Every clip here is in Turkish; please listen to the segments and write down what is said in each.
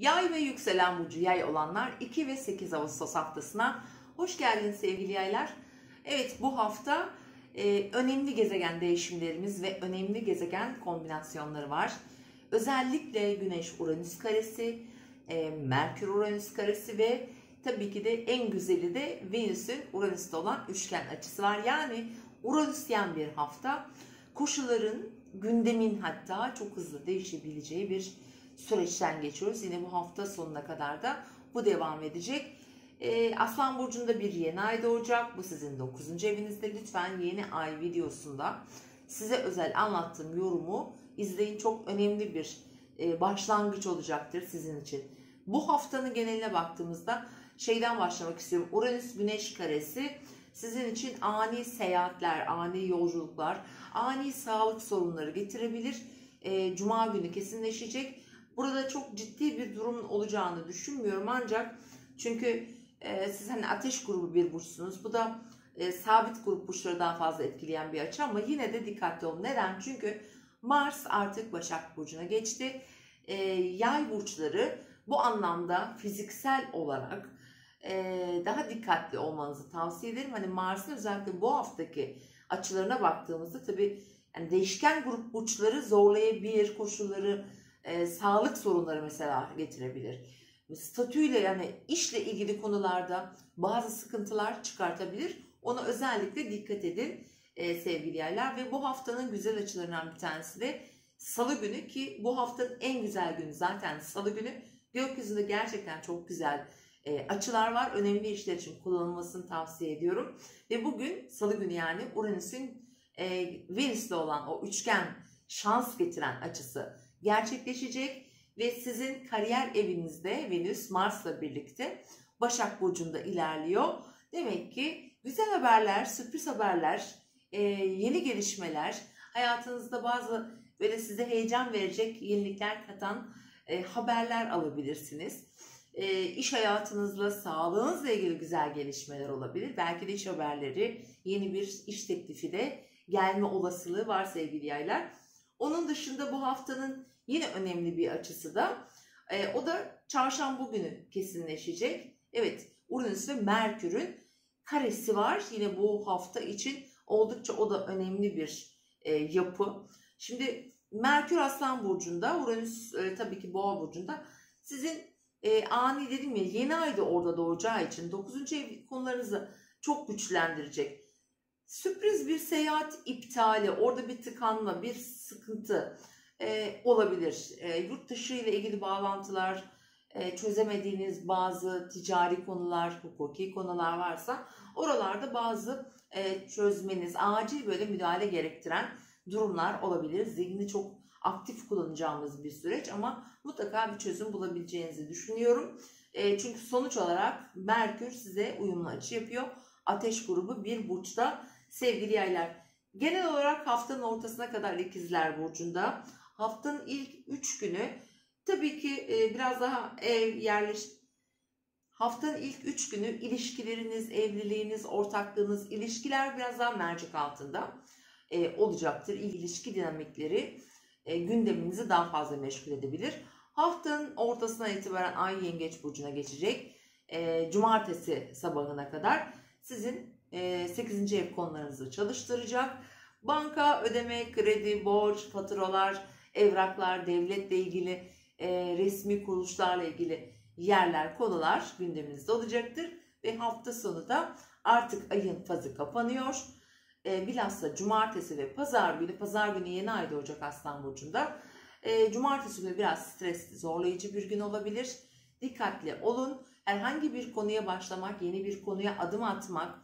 Yay ve yükselen burcu yay olanlar 2 ve 8 Ağustos haftasına hoş geldiniz sevgili yaylar. Evet bu hafta e, önemli gezegen değişimlerimiz ve önemli gezegen kombinasyonları var. Özellikle Güneş Uranüs karesi, e, Merkür Uranüs karesi ve tabii ki de en güzeli de Venüs'ün Uranüs'te olan üçgen açısı var. Yani Uranüsyen bir hafta koşulların, gündemin hatta çok hızlı değişebileceği bir süreçten geçiyoruz. Yine bu hafta sonuna kadar da bu devam edecek. Ee, Aslan Burcu'nda bir yeni ay doğacak. Bu sizin 9. evinizde. Lütfen yeni ay videosunda size özel anlattığım yorumu izleyin. Çok önemli bir e, başlangıç olacaktır sizin için. Bu haftanın geneline baktığımızda şeyden başlamak istiyorum. Uranüs Güneş karesi sizin için ani seyahatler, ani yolculuklar, ani sağlık sorunları getirebilir. E, Cuma günü kesinleşecek. Burada çok ciddi bir durum olacağını düşünmüyorum ancak çünkü e, siz hani ateş grubu bir burçsunuz. Bu da e, sabit grup burçları daha fazla etkileyen bir açı ama yine de dikkatli olun. Neden? Çünkü Mars artık Başak Burcu'na geçti. E, yay burçları bu anlamda fiziksel olarak e, daha dikkatli olmanızı tavsiye ederim. Hani Mars'ın özellikle bu haftaki açılarına baktığımızda tabii yani değişken grup burçları zorlayabilir, koşulları e, sağlık sorunları mesela getirebilir. Statüyle yani işle ilgili konularda bazı sıkıntılar çıkartabilir. Ona özellikle dikkat edin e, sevgili yerler. Ve bu haftanın güzel açılarından bir tanesi de salı günü ki bu haftanın en güzel günü zaten salı günü. Gökyüzünde gerçekten çok güzel e, açılar var. Önemli işler için kullanılmasını tavsiye ediyorum. Ve bugün salı günü yani Uranüs'ün e, Venüs'te olan o üçgen şans getiren açısı gerçekleşecek ve sizin kariyer evinizde Venüs Mars'la birlikte Başak Burcu'nda ilerliyor. Demek ki güzel haberler, sürpriz haberler, e, yeni gelişmeler, hayatınızda bazı böyle size heyecan verecek yenilikler katan e, haberler alabilirsiniz. E, iş hayatınızla, sağlığınızla ilgili güzel gelişmeler olabilir. Belki de iş haberleri, yeni bir iş teklifi de gelme olasılığı var sevgili yaylar. Onun dışında bu haftanın yine önemli bir açısı da e, o da çarşamba günü kesinleşecek. Evet Uranüs ve Merkür'ün karesi var. Yine bu hafta için oldukça o da önemli bir e, yapı. Şimdi Merkür Aslan Burcu'nda, Uranüs e, tabii ki Boğa Burcu'nda. Sizin e, ani dedim ya yeni ayda orada doğacağı için 9. ev konularınızı çok güçlendirecek sürpriz bir seyahat iptali, orada bir tıkanma, bir sıkıntı e, olabilir. E, yurt dışı ile ilgili bağlantılar, e, çözemediğiniz bazı ticari konular, hukuki konular varsa oralarda bazı e, çözmeniz, acil böyle müdahale gerektiren durumlar olabilir. Zihni çok aktif kullanacağımız bir süreç ama mutlaka bir çözüm bulabileceğinizi düşünüyorum. E, çünkü sonuç olarak Merkür size uyumlu açı yapıyor. Ateş grubu bir burçta sevgili yaylar. Genel olarak haftanın ortasına kadar ikizler burcunda. Haftanın ilk 3 günü tabii ki e, biraz daha ev yerleş Haftanın ilk 3 günü ilişkileriniz, evliliğiniz, ortaklığınız, ilişkiler biraz daha mercek altında e, olacaktır. İlişki dinamikleri e, gündeminizi daha fazla meşgul edebilir. Haftanın ortasına itibaren Ay Yengeç Burcu'na geçecek. E, cumartesi sabahına kadar sizin 8. ev konularınızı çalıştıracak. Banka, ödeme, kredi, borç, faturalar, evraklar, devletle ilgili resmi kuruluşlarla ilgili yerler, konular gündeminizde olacaktır. Ve hafta sonu da artık ayın fazı kapanıyor. bilhassa cumartesi ve pazar günü, pazar günü yeni ay doğacak Aslan Burcu'nda. cumartesi günü biraz stresli, zorlayıcı bir gün olabilir. Dikkatli olun. Herhangi bir konuya başlamak, yeni bir konuya adım atmak, e,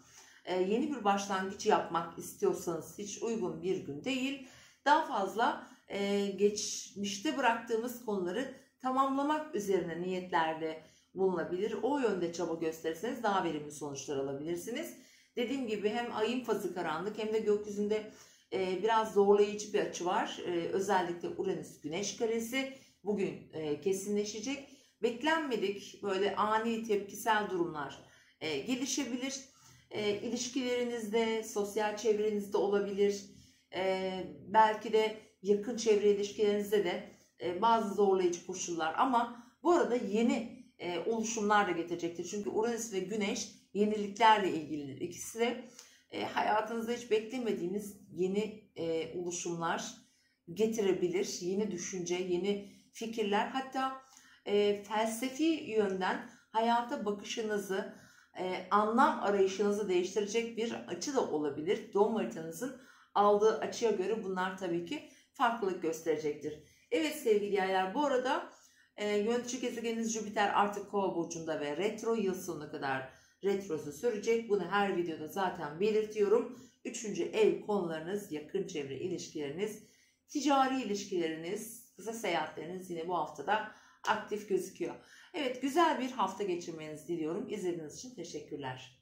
yeni bir başlangıç yapmak istiyorsanız hiç uygun bir gün değil. Daha fazla e, geçmişte bıraktığımız konuları tamamlamak üzerine niyetlerde bulunabilir. O yönde çaba gösterirseniz daha verimli sonuçlar alabilirsiniz. Dediğim gibi hem ayın fazı karanlık hem de gökyüzünde e, biraz zorlayıcı bir açı var. özellikle Uranüs Güneş karesi bugün kesinleşecek. Beklenmedik böyle ani tepkisel durumlar gelişebilir e, ilişkilerinizde, sosyal çevrenizde olabilir. E, belki de yakın çevre ilişkilerinizde de e, bazı zorlayıcı koşullar ama Bu arada yeni e, oluşumlar da getirecektir. Çünkü Uranüs ve Güneş yeniliklerle ilgilidir. İkisi de e, hayatınızda hiç beklemediğiniz yeni e, oluşumlar getirebilir. Yeni düşünce, yeni fikirler hatta e, felsefi yönden hayata bakışınızı, e, anlam arayışınızı değiştirecek bir açı da olabilir. Doğum haritanızın aldığı açıya göre bunlar tabii ki farklılık gösterecektir. Evet sevgili yaylar bu arada e, yönetici gezegeniniz Jüpiter artık kova burcunda ve retro yıl sonuna kadar retrosu sürecek. Bunu her videoda zaten belirtiyorum. Üçüncü ev konularınız, yakın çevre ilişkileriniz, ticari ilişkileriniz, kısa seyahatleriniz yine bu haftada aktif gözüküyor. Evet güzel bir hafta geçirmenizi diliyorum. İzlediğiniz için teşekkürler.